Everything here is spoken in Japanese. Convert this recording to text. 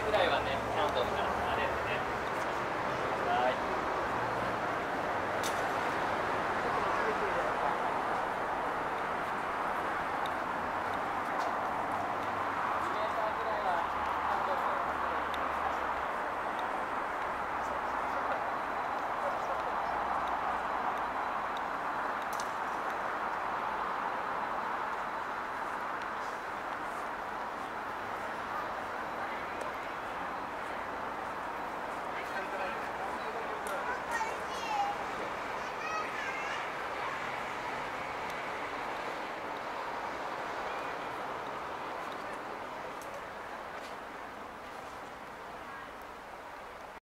ぐらいはね、キャンドルから。